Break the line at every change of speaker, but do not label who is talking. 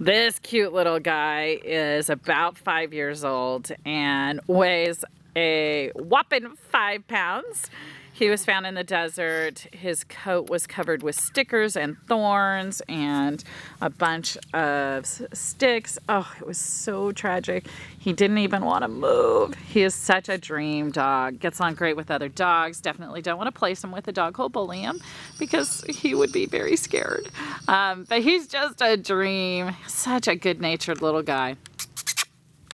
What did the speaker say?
This cute little guy is about five years old and weighs a whopping five pounds. He was found in the desert. His coat was covered with stickers and thorns and a bunch of sticks. Oh, it was so tragic. He didn't even want to move. He is such a dream dog. Gets on great with other dogs. Definitely don't want to place him with a dog who'll bully him because he would be very scared. Um, but he's just a dream. Such a good-natured little guy.